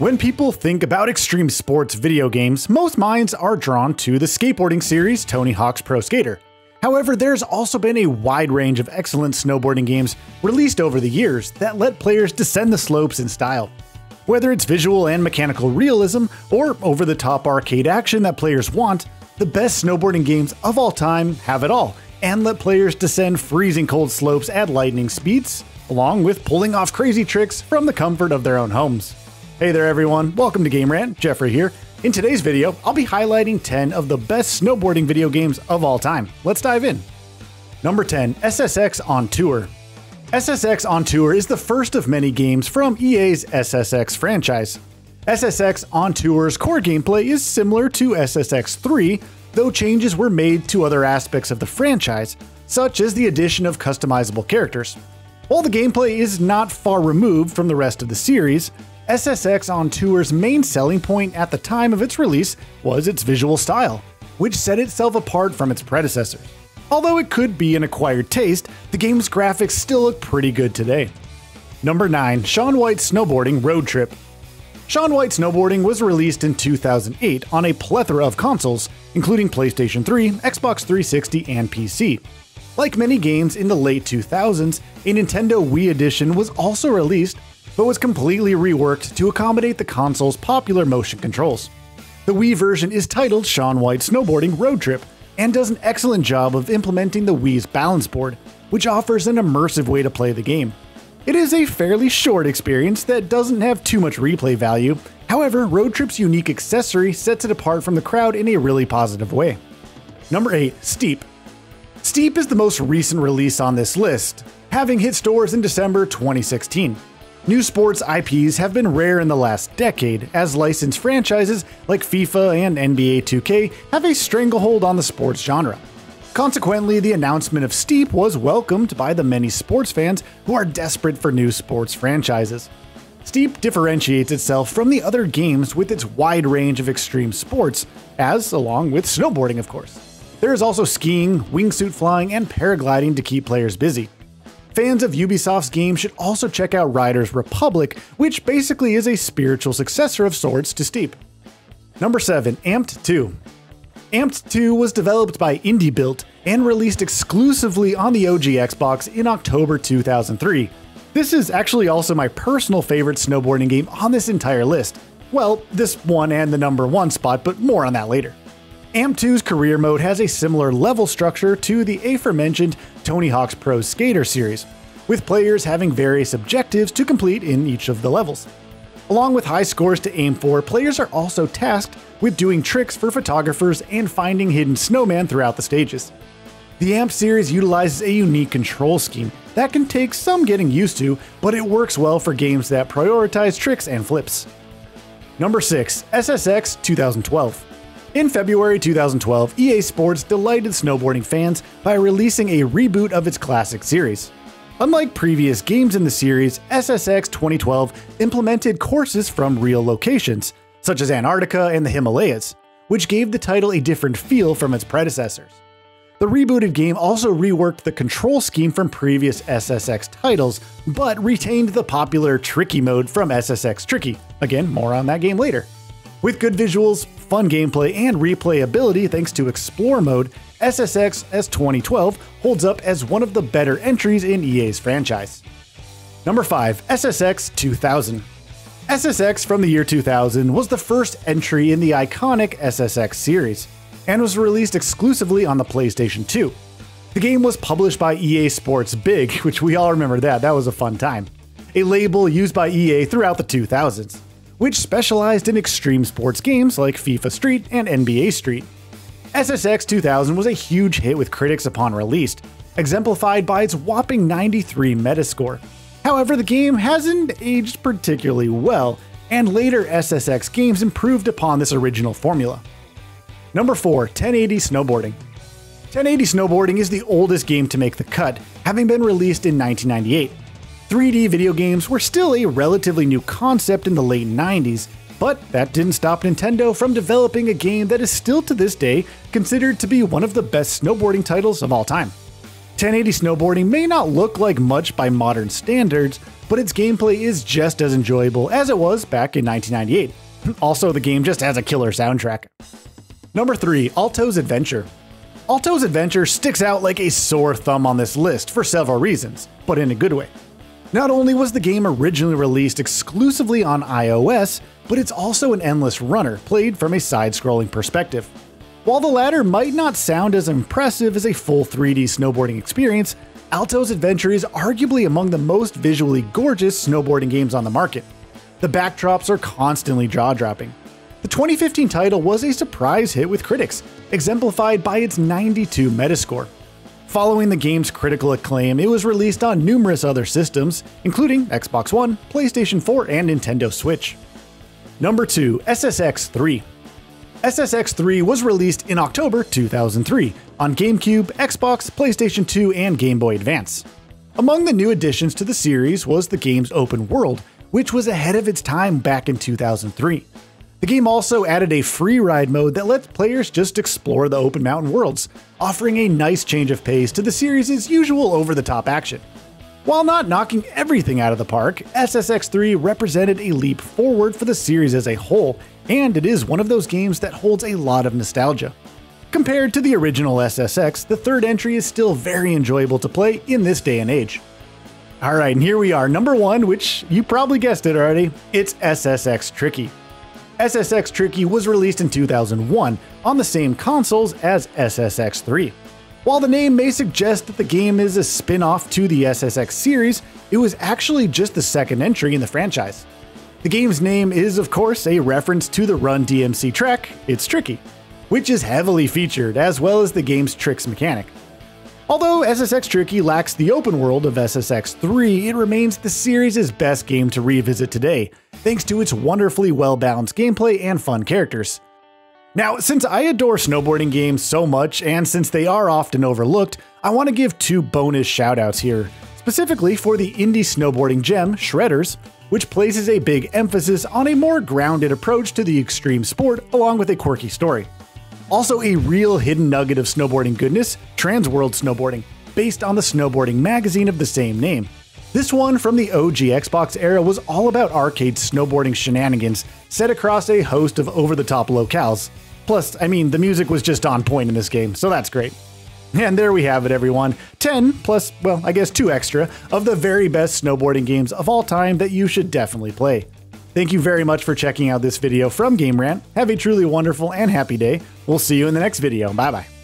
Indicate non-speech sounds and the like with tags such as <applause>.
When people think about extreme sports video games, most minds are drawn to the skateboarding series Tony Hawk's Pro Skater. However, there's also been a wide range of excellent snowboarding games released over the years that let players descend the slopes in style. Whether it's visual and mechanical realism, or over the top arcade action that players want, the best snowboarding games of all time have it all, and let players descend freezing cold slopes at lightning speeds, along with pulling off crazy tricks from the comfort of their own homes. Hey there everyone, welcome to Game Rant, Geoffrey here. In today's video, I'll be highlighting 10 of the best snowboarding video games of all time. Let's dive in. Number 10, SSX On Tour. SSX On Tour is the first of many games from EA's SSX franchise. SSX On Tour's core gameplay is similar to SSX 3, though changes were made to other aspects of the franchise, such as the addition of customizable characters. While the gameplay is not far removed from the rest of the series, SSX on Tour's main selling point at the time of its release was its visual style, which set itself apart from its predecessors. Although it could be an acquired taste, the game's graphics still look pretty good today. Number 9. Shaun White Snowboarding Road Trip Shaun White Snowboarding was released in 2008 on a plethora of consoles, including PlayStation 3, Xbox 360, and PC. Like many games in the late 2000s, a Nintendo Wii Edition was also released but was completely reworked to accommodate the console's popular motion controls. The Wii version is titled Shaun White Snowboarding Road Trip and does an excellent job of implementing the Wii's balance board, which offers an immersive way to play the game. It is a fairly short experience that doesn't have too much replay value, however, Road Trip's unique accessory sets it apart from the crowd in a really positive way. Number 8. Steep Steep is the most recent release on this list, having hit stores in December 2016. New sports IPs have been rare in the last decade, as licensed franchises like FIFA and NBA 2K have a stranglehold on the sports genre. Consequently, the announcement of Steep was welcomed by the many sports fans who are desperate for new sports franchises. Steep differentiates itself from the other games with its wide range of extreme sports, as along with snowboarding, of course. There is also skiing, wingsuit flying, and paragliding to keep players busy. Fans of Ubisoft's game should also check out Riders Republic, which basically is a spiritual successor of sorts to Steep. Number 7. Amped 2 Amped 2 was developed by IndieBuilt and released exclusively on the OG Xbox in October 2003. This is actually also my personal favorite snowboarding game on this entire list. Well, this one and the number one spot, but more on that later. Amped 2's career mode has a similar level structure to the aforementioned Tony Hawk's Pro Skater series, with players having various objectives to complete in each of the levels. Along with high scores to aim for, players are also tasked with doing tricks for photographers and finding hidden snowman throughout the stages. The Amped series utilizes a unique control scheme that can take some getting used to, but it works well for games that prioritize tricks and flips. Number 6. SSX 2012 in February 2012, EA Sports delighted snowboarding fans by releasing a reboot of its classic series. Unlike previous games in the series, SSX 2012 implemented courses from real locations, such as Antarctica and the Himalayas, which gave the title a different feel from its predecessors. The rebooted game also reworked the control scheme from previous SSX titles, but retained the popular Tricky mode from SSX Tricky. Again, more on that game later. With good visuals, fun gameplay, and replayability thanks to Explore mode, SSX S2012 holds up as one of the better entries in EA's franchise. Number 5. SSX 2000 SSX from the year 2000 was the first entry in the iconic SSX series, and was released exclusively on the PlayStation 2. The game was published by EA Sports Big, <laughs> which we all remember that, that was a fun time. A label used by EA throughout the 2000s which specialized in extreme sports games like FIFA Street and NBA Street. SSX 2000 was a huge hit with critics upon release, exemplified by its whopping 93 Metascore. However, the game hasn't aged particularly well, and later SSX games improved upon this original formula. Number 4. 1080 Snowboarding 1080 Snowboarding is the oldest game to make the cut, having been released in 1998. 3D video games were still a relatively new concept in the late 90s, but that didn't stop Nintendo from developing a game that is still to this day considered to be one of the best snowboarding titles of all time. 1080 snowboarding may not look like much by modern standards, but its gameplay is just as enjoyable as it was back in 1998. Also, the game just has a killer soundtrack. Number 3. Alto's Adventure Alto's Adventure sticks out like a sore thumb on this list for several reasons, but in a good way. Not only was the game originally released exclusively on iOS, but it's also an endless runner, played from a side-scrolling perspective. While the latter might not sound as impressive as a full 3D snowboarding experience, Alto's Adventure is arguably among the most visually gorgeous snowboarding games on the market. The backdrops are constantly jaw-dropping. The 2015 title was a surprise hit with critics, exemplified by its 92 Metascore. Following the game's critical acclaim, it was released on numerous other systems, including Xbox One, PlayStation 4, and Nintendo Switch. Number 2. SSX 3 SSX 3 was released in October 2003 on GameCube, Xbox, PlayStation 2, and Game Boy Advance. Among the new additions to the series was the game's open world, which was ahead of its time back in 2003. The game also added a free ride mode that lets players just explore the open mountain worlds, offering a nice change of pace to the series' usual over the top action. While not knocking everything out of the park, SSX 3 represented a leap forward for the series as a whole, and it is one of those games that holds a lot of nostalgia. Compared to the original SSX, the third entry is still very enjoyable to play in this day and age. Alright, and here we are, number one, which you probably guessed it already, it's SSX Tricky. SSX Tricky was released in 2001 on the same consoles as SSX 3. While the name may suggest that the game is a spin off to the SSX series, it was actually just the second entry in the franchise. The game's name is, of course, a reference to the Run DMC track, It's Tricky, which is heavily featured, as well as the game's tricks mechanic. Although SSX Tricky lacks the open world of SSX 3, it remains the series' best game to revisit today, thanks to its wonderfully well balanced gameplay and fun characters. Now, since I adore snowboarding games so much, and since they are often overlooked, I want to give two bonus shoutouts here, specifically for the indie snowboarding gem, Shredders, which places a big emphasis on a more grounded approach to the extreme sport along with a quirky story. Also, a real hidden nugget of snowboarding goodness, Transworld Snowboarding, based on the snowboarding magazine of the same name. This one from the OG Xbox era was all about arcade snowboarding shenanigans set across a host of over the top locales. Plus, I mean, the music was just on point in this game, so that's great. And there we have it, everyone 10 plus, well, I guess 2 extra of the very best snowboarding games of all time that you should definitely play. Thank you very much for checking out this video from Game Rant. Have a truly wonderful and happy day. We'll see you in the next video. Bye bye.